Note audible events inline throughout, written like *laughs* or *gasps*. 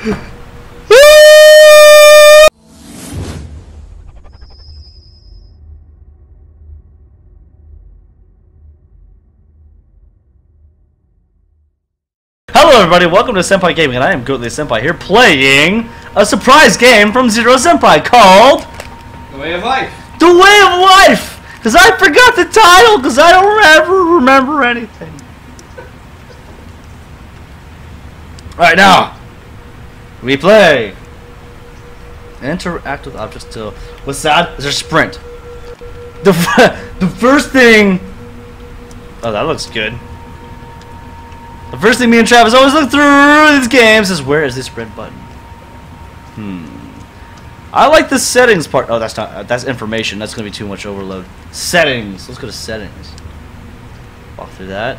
Hello everybody, welcome to Senpai Gaming, and I am Goatly Senpai here playing a surprise game from Zero Senpai called The way of life. The Way of Life! Because I forgot the title, because I don't ever remember anything. Alright now, we play. Interact with objects to... What's that? Is there sprint? The, *laughs* the first thing... Oh, that looks good. The first thing me and Travis always look through these games is where is the sprint button? Hmm. I like the settings part. Oh, that's not. That's information. That's gonna be too much overload. Settings. Let's go to settings. Walk through that.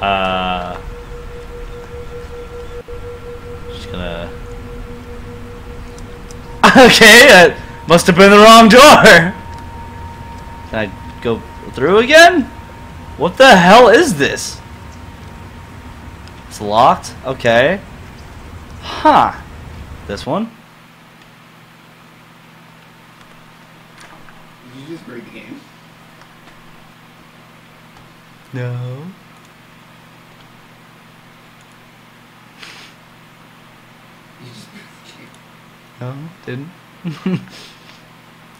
Uh. Just gonna. *laughs* Okay, that must have been the wrong door. Can I go through again? What the hell is this? It's locked? Okay. Huh. This one? Did you just break the game? No. You just broke the game. No, didn't. *laughs*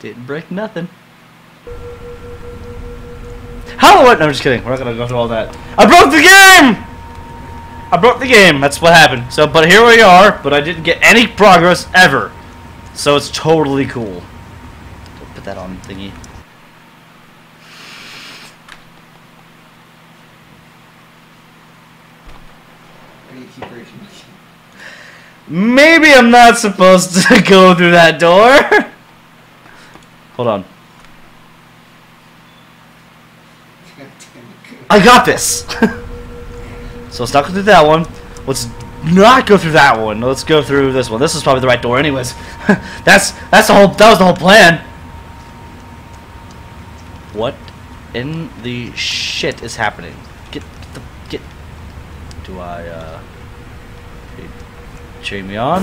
didn't break nothing. How? What? No, I'm just kidding. We're not gonna go through all that. I broke the game! I broke the game. That's what happened. So, but here we are. But I didn't get any progress ever. So it's totally cool. Put that on thingy. Keep? Maybe I'm not supposed to *laughs* go through that door. Hold on. I got this. *laughs* so let's not go through that one. Let's not go through that one. Let's go through this one. This is probably the right door, anyways. *laughs* that's that's the whole. That was the whole plan. What in the shit is happening? Get the get. Do I uh? Cheering me on?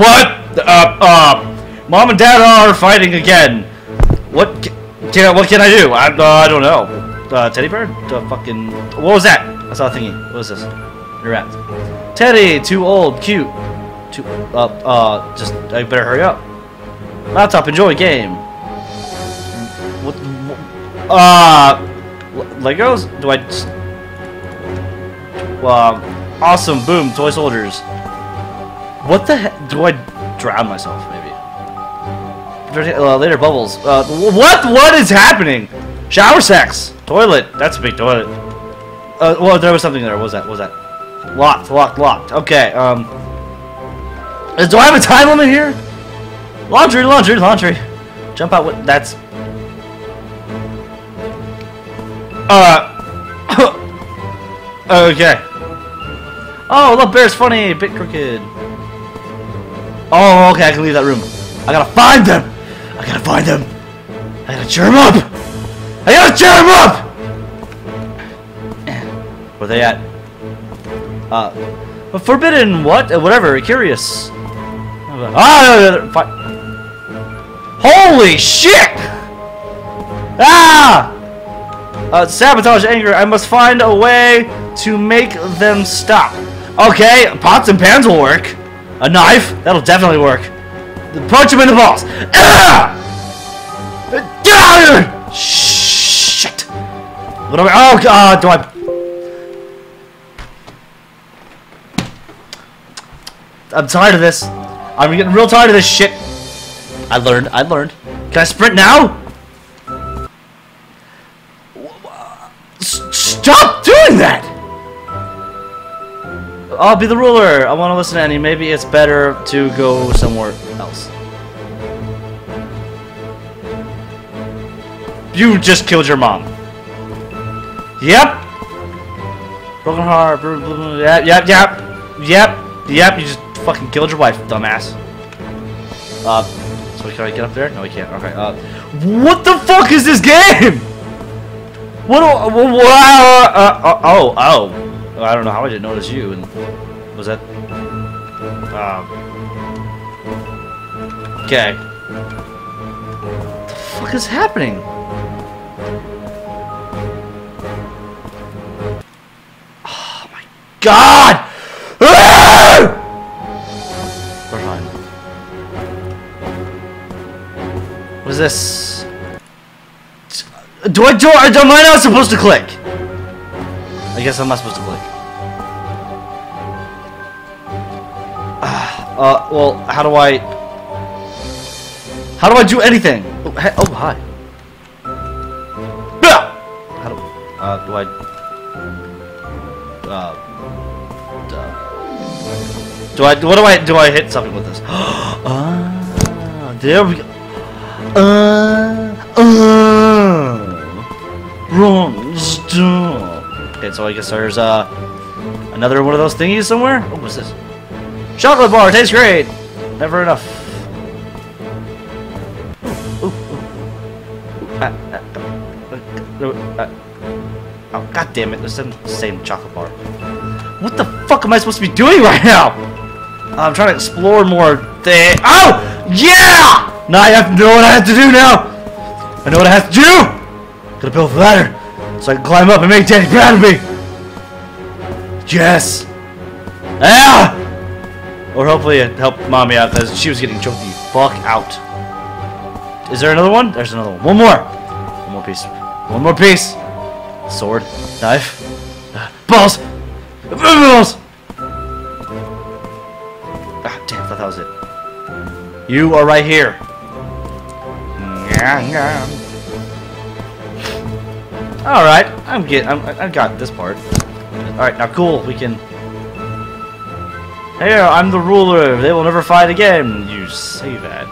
What? Uh, uh, mom and dad are fighting again. What? ca- Can, what can I do? I, uh, I don't know. Uh, teddy bear? The fucking. What was that? I saw a thingy. What was this? You're Interact. Teddy, too old, cute. Too. Uh, uh, just. I better hurry up. Laptop, enjoy game. What? wh- Uh. Legos? Do I just. Um. Awesome, boom, toy soldiers. What the heck? Do I drown myself, maybe? Uh, later, bubbles. Uh, what? What is happening? Shower sex. Toilet. That's a big toilet. Uh, well, there was something there. What was that? What was that? Locked, locked, locked. Okay, um... Do I have a time limit here? Laundry, laundry, laundry. Jump out with... That's... Uh... *coughs* okay. Oh, look, Bear's funny. A Bit crooked. Oh, okay, I can leave that room. I gotta find them! I gotta find them! I gotta cheer them up! I gotta cheer them up! *clears throat* Where they at? Uh, forbidden what? Uh, whatever, curious. Ah! Holy shit! Ah! Uh, sabotage anger. I must find a way to make them stop. Okay, pots and pans will work. A knife? That'll definitely work. Punch him in the balls. Ah! Ah! Shit. What do I? Oh God! Do I? I'm tired of this. I'm getting real tired of this shit. I learned. I learned. Can I sprint now? I'll be the ruler. I want to listen to Annie. Maybe it's better to go somewhere else. You just killed your mom. Yep. Broken heart. blah, blah, blah, Yep, yep, yep. Yep, yep. You just fucking killed your wife, dumbass. Uh, so can I get up there? No, we can't. Okay. Uh, what the fuck is this game? What? do- uh, uh, uh, oh, oh. Well, I don't know how I didn't notice you. And was that? Um. Okay. What the fuck is happening? Oh my god! Ah! We're fine. What is this? Do I do? Am I not supposed to click? I guess I'm not supposed to uh, well, how do I... How do I do anything? Oh, he oh hi. How do... Uh, do I... Uh... Duh. Do I... What do I... Do I hit something with this? *gasps* Ah, there we go. Uh... Uh... Wrong stop. Okay, so I guess there's uh another one of those thingies somewhere. Oh, what's this? Chocolate bar tastes great. Never enough. Oh, god damn it! Isn't the same chocolate bar. What the fuck am I supposed to be doing right now? I'm trying to explore more things. Oh! Yeah! Now I have to know what I have to do now! I know what I have to do! Gotta build a ladder so I can climb up and make Daddy proud of me! Yes! Ah! Or hopefully it helped Mommy out because she was getting choked the fuck out. Is there another one? There's another one. One more! One more piece. One more piece! Sword. Knife. *sighs* Balls! Balls! Ah, damn, I thought that was it. You are right here. Alright, I'm get I'm I got this part. Alright, now cool, we can Hey, I'm the ruler, they will never fight again. You say that.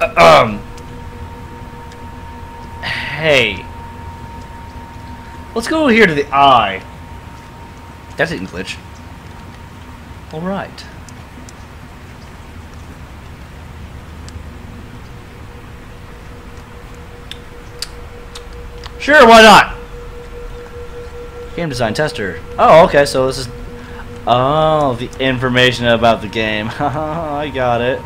Uh, um Hey. Let's go here to the eye. That didn't glitch. Alright. Sure, why not? Game design tester. Oh, okay, so this is... Oh, the information about the game. *laughs* I got it.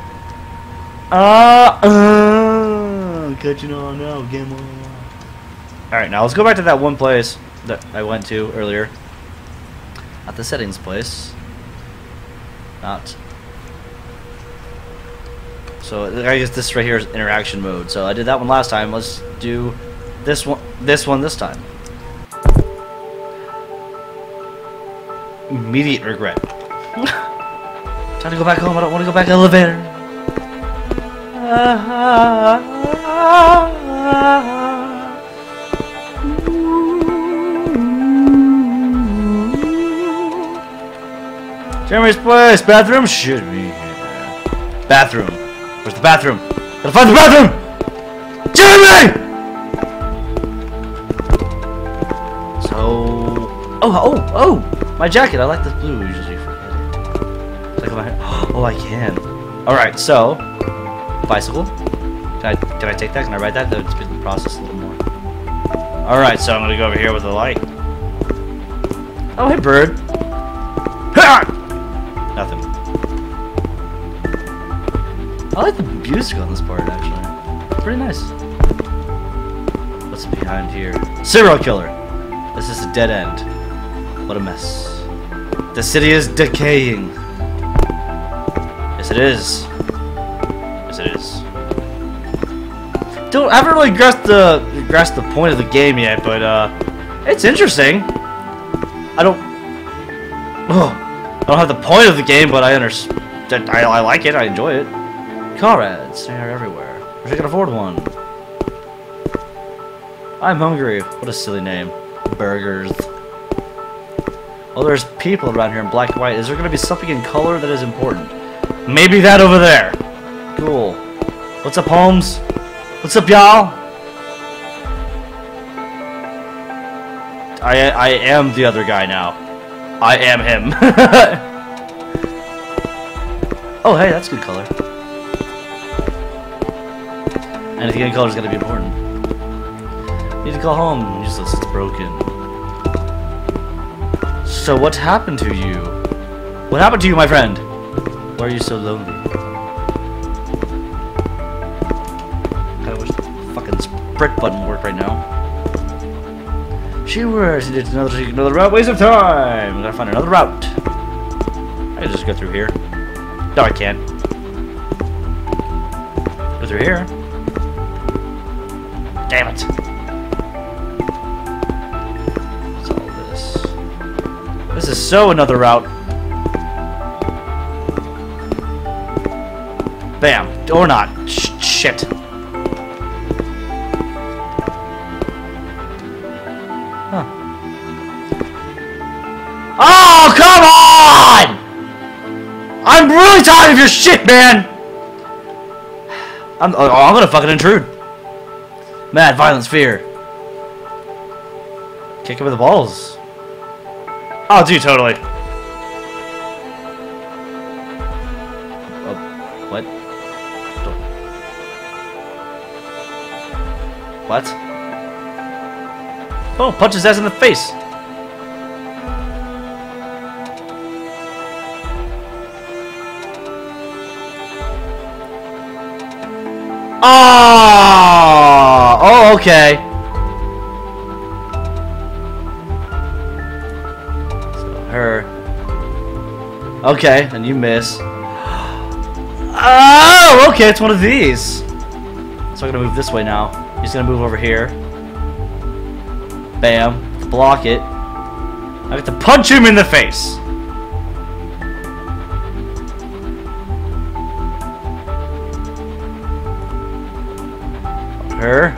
Uh, uh, catching on now, game on. Alright, now let's go back to that one place that I went to earlier. At the settings place. Not. So I guess this right here is interaction mode. So I did that one last time. Let's do this one this one this time. Immediate regret. *laughs* Time to go back home. I don't want to go back elevator. Jeremy's place. Bathroom should be here. Bathroom. Where's the bathroom? Gotta find the bathroom! Jeremy! Oh. oh, oh, oh! My jacket. I like the blue. Usually Oh, I can. All right. So, bicycle. Can I can I take that? Can I ride that? That would speed the process a little more. All right. So I'm gonna go over here with the light. Oh, hey, bird. Nothing. I like the music on this part actually. Pretty nice. What's behind here? Serial killer. This is a dead end. What a mess. The city is decaying. Yes, it is. Yes, it is. Don't I haven't really grasped the grasped the point of the game yet, but uh, it's interesting. I don't. Oh, I don't have the point of the game, but I understand. I, I like it. I enjoy it. Car ads, they are everywhere. Wish I could afford one. I'm hungry. What a silly name. Burgers. Oh, there's people around here in black and white. Is there going to be something in color that is important? Maybe that over there. Cool. What's up, Holmes? What's up, y'all? I I am the other guy now. I am him. *laughs* oh, hey, that's good color. Anything in color is gonna be important. Need to go home. Useless. It's broken. So what happened to you? What happened to you, my friend? Why are you so lonely? Kinda wish the fucking sprint button worked right now. She was it's another another route. Waste of time. Gotta find another route. I can just go through here. No, I can't. Go through here. Damn it. This is so another route. Bam. Or not. Sh shit. Huh. Oh, come on! I'm really tired of your shit, man! I'm, oh, I'm gonna fucking intrude. Mad, violence, fear. Kick him with the balls. I'll do totally. Oh, what? What? Oh, punch his ass in the face. Oh, oh, okay. Okay, and you miss. Oh, okay, it's one of these. So I'm gonna move this way now. He's gonna move over here. Bam. Block it. I get to punch him in the face. Her.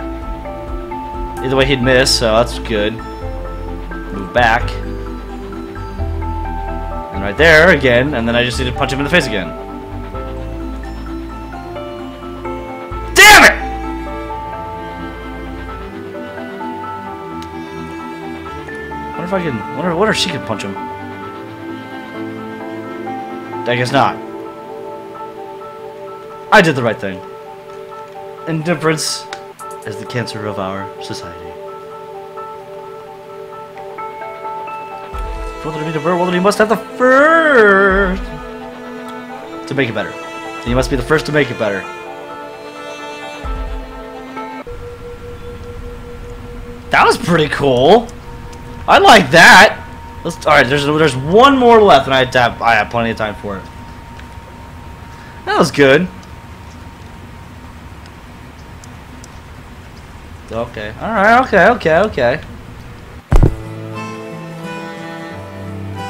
Either way, he'd miss, so that's good. Move back. Right there again, and then I just need to punch him in the face again. Damn it! Wonder if I can. Wonder, wonder if she can punch him. I guess not. I did the right thing. Indifference is the cancer of our society. There to be the world, you must have the first to make it better. And you must be the first to make it better. That was pretty cool. I like that. Let's, all right, there's there's one more left, and I have I have plenty of time for it. That was good. Okay. All right. Okay. Okay. Okay.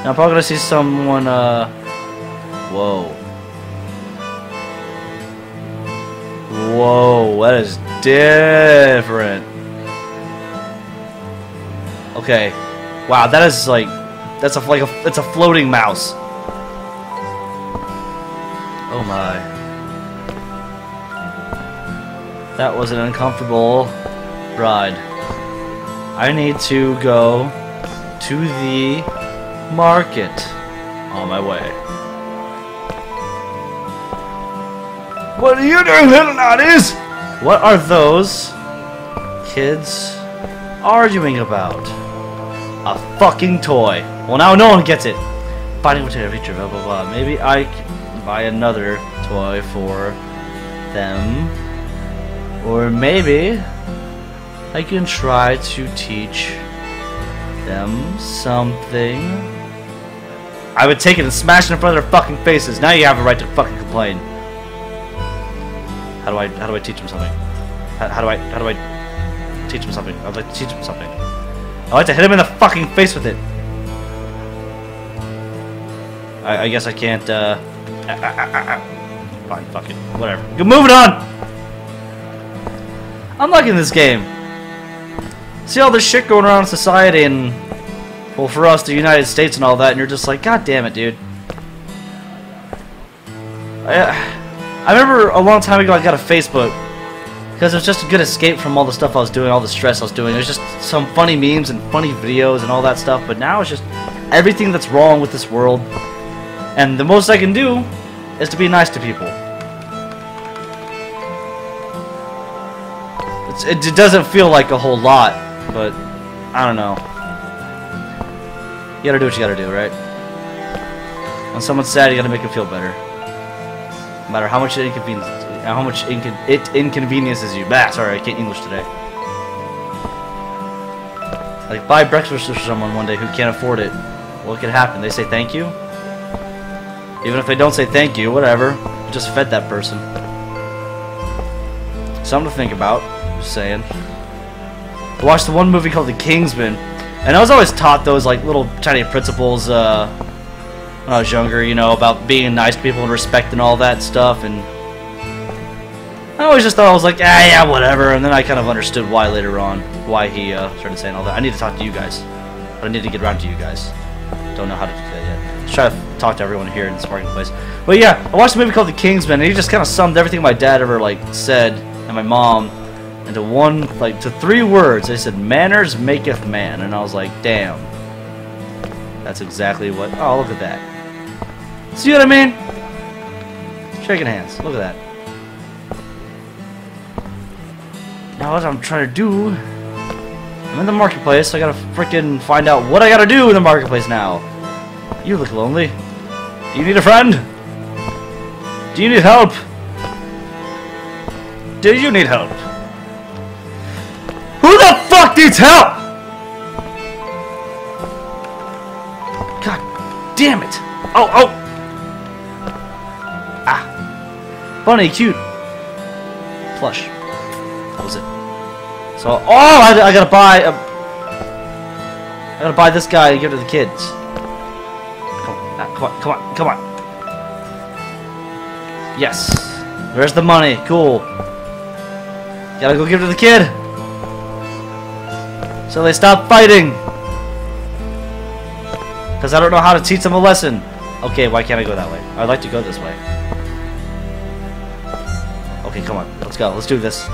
Now I'm probably gonna see someone. Uh. Whoa. Whoa. That is different. Okay. Wow. That is like. That's a like a. It's a floating mouse. Oh my. That was an uncomfortable ride. I need to go to the market on my way. What are you doing, little naughties? What are those kids arguing about? A fucking toy. Well, now no one gets it. Fighting with every feature, blah blah blah. Maybe I can buy another toy for them. Or maybe I can try to teach them something. I would take it and smash it in front of their fucking faces. Now you have a right to fucking complain. How do I how do I teach them something? How, how do I how do I teach them something? I'd like to teach them something. I'd like to hit him in the fucking face with it. I, I guess I can't. Uh, ah, ah, ah. Fine, fuck it, whatever. Go moving on. I'm liking this game. See all this shit going around in society and, well, for us, the United States and all that, and you're just like, God damn it, dude. I, uh, I remember a long time ago I got a Facebook because it was just a good escape from all the stuff I was doing, all the stress I was doing. It was just some funny memes and funny videos and all that stuff, but now it's just everything that's wrong with this world. And the most I can do is to be nice to people. It's, it, it doesn't feel like a whole lot, but I don't know. You gotta do what you gotta do, right? When someone's sad, you gotta make them feel better. No matter how much it inconvenience, how much it inconveniences you. Bah, sorry, I can't English today. Like buy breakfast for someone one day who can't afford it. What could happen? They say thank you. Even if they don't say thank you, whatever. Just fed that person. Something to think about. Just saying. I watched the one movie called The Kingsman, and I was always taught those like little tiny principles uh, when I was younger. You know about being nice to people and respect and all that stuff. And I always just thought I was like, ah, yeah, whatever. And then I kind of understood why later on, why he uh, started saying all that. I need to talk to you guys. I need to get around to you guys. Don't know how to do that yet. Let's try to talk to everyone here in this parking place. But yeah, I watched a movie called The Kingsman, and he just kind of summed everything my dad ever like said and my mom into one, like to three words. They said, "Manners maketh man," and I was like, "Damn." That's exactly what. Oh, look at that. See what I mean? Shaking hands. Look at that. Now what I'm trying to do, I'm in the marketplace. I gotta freaking find out what I gotta do in the marketplace now. You look lonely. Do you need a friend? Do you need help? Do you need help? Fuck help? God damn it. Oh, oh. Ah. Funny, cute. Plush. That was it. So, oh, I, I gotta buy a... I gotta buy this guy and give it to the kids. Come on, come on, come on, come on. Yes. There's the money. Cool. Gotta go give it to the kid. So they stop fighting. Because I don't know how to teach them a lesson. Okay, why can't I go that way? I'd like to go this way. Okay, come on. Let's go. Let's do this.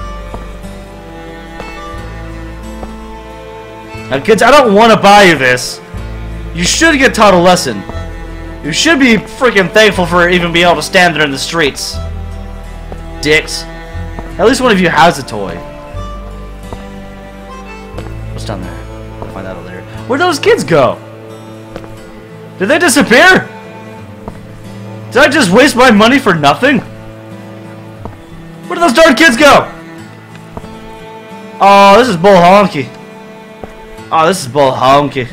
Now, kids, I don't want to buy you this. You should get taught a lesson. You should be freaking thankful for even being able to stand there in the streets. Dicks. At least one of you has a toy. Where'd those kids go? Did they disappear? Did I just waste my money for nothing? Where did those darn kids go? Oh, this is bull honky. Oh, this is bull honky.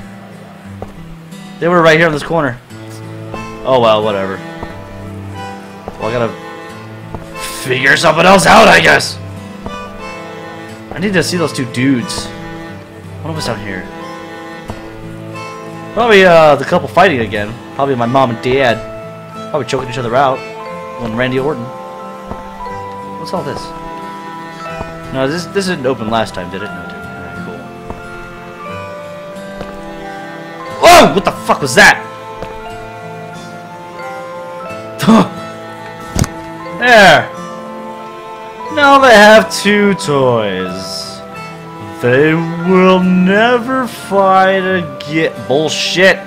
They were right here in this corner. Oh well, whatever. Well, I gotta figure something else out, I guess. I need to see those two dudes. What was down here? Probably uh, the couple fighting again. Probably my mom and dad. Probably choking each other out. One Randy Orton. What's all this? No, this this didn't open last time, did it? No, it didn't. Cool. Whoa! What the fuck was that? *laughs* there! Now they have two toys. They will never fight again. Bullshit!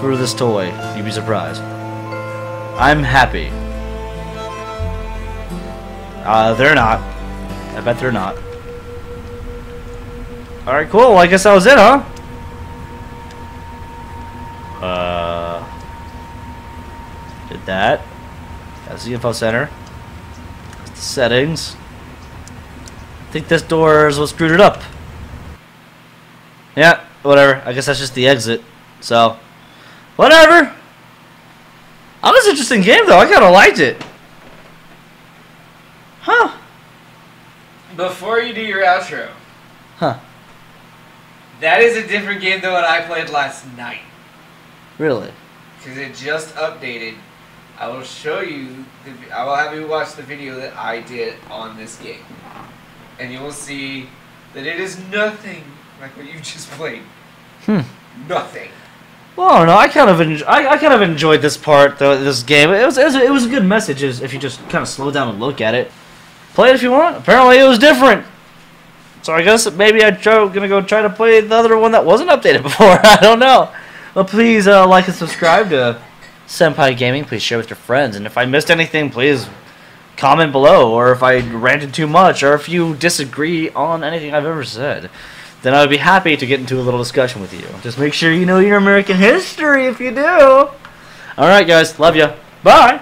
For this toy. You'd be surprised. I'm happy. Uh, they're not. I bet they're not. Alright, cool. I guess that was it, huh? Uh... Did that. That's the info center. That's the settings. I think this door is what screwed it up. Yeah, whatever. I guess that's just the exit. So, whatever. That was an interesting game, though. I kind of liked it. Huh. Before you do your outro, Huh. that is a different game than what I played last night. Really? Because it just updated. I will show you, the, I will have you watch the video that I did on this game. And you will see that it is nothing like what you just played. Hmm. Nothing. Well, I don't know. I kind of I, I kind of enjoyed this part, though. This game. It was it was, a, it was a good message if you just kind of slow down and look at it. Play it if you want. Apparently, it was different. So I guess maybe I'm gonna go try to play the other one that wasn't updated *laughs* before. *laughs* I don't know. But please uh, like and subscribe to Senpai Gaming. Please share with your friends. And if I missed anything, please comment below, or if I ranted too much, or if you disagree on anything I've ever said, then I would be happy to get into a little discussion with you. Just make sure you know your American history if you do. All right, guys, love you. Bye.